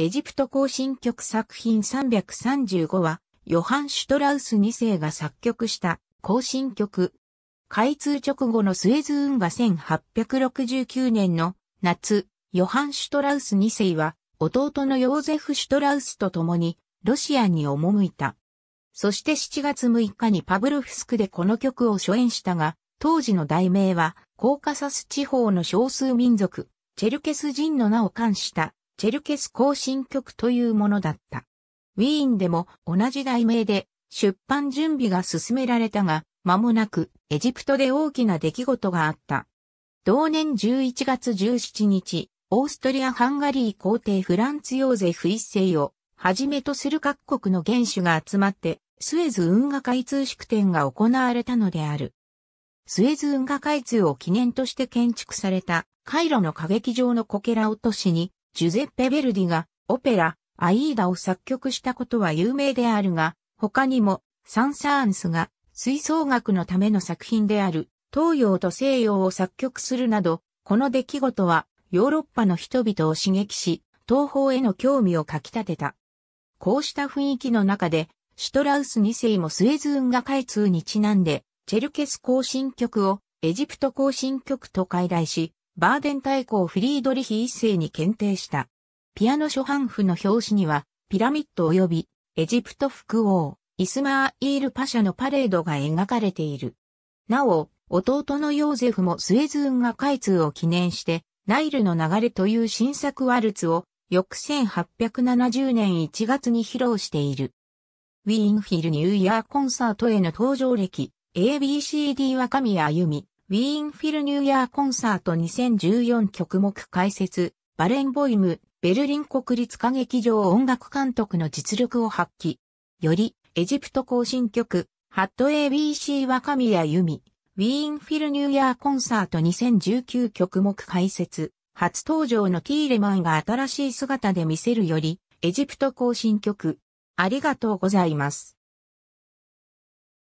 エジプト行進曲作品335は、ヨハン・シュトラウス2世が作曲した行進曲。開通直後のスエズ運河1869年の夏、ヨハン・シュトラウス2世は、弟のヨーゼフ・シュトラウスと共に、ロシアに赴いた。そして7月6日にパブロフスクでこの曲を初演したが、当時の題名は、コーカサス地方の少数民族、チェルケス人の名を冠した、チェルケス行進曲というものだった。ウィーンでも同じ題名で出版準備が進められたが、間もなくエジプトで大きな出来事があった。同年11月17日、オーストリア・ハンガリー皇帝フランツ・ヨーゼフ一世をはじめとする各国の元首が集まってスエズ運河開通祝典が行われたのである。スエズ運河開通を記念として建築されたカイロの歌劇場のこけら落としに、ジュゼッペ・ベルディがオペラ、アイーダを作曲したことは有名であるが、他にもサンサーンスが吹奏楽のための作品である東洋と西洋を作曲するなど、この出来事はヨーロッパの人々を刺激し、東方への興味をかき立てた。こうした雰囲気の中で、シュトラウス2世もスエズ運河開通にちなんで、チェルケス行進曲をエジプト行進曲と改題し、バーデン大公フリードリヒ一世に検定した。ピアノ初版譜の表紙には、ピラミッド及びエジプト副王、イスマーイールパシャのパレードが描かれている。なお、弟のヨーゼフもスエズ運河開通を記念して、ナイルの流れという新作ワルツを、翌1870年1月に披露している。ウィーンフィルニューイヤーコンサートへの登場歴、ABCD 若宮歩み、ウィーンフィルニューヤーコンサート2014曲目解説、バレンボイム、ベルリン国立歌劇場音楽監督の実力を発揮。より、エジプト行進曲、ハット ABC 若宮由美、ウィーンフィルニューヤーコンサート2019曲目解説、初登場のティーレマンが新しい姿で見せるより、エジプト行進曲。ありがとうございます。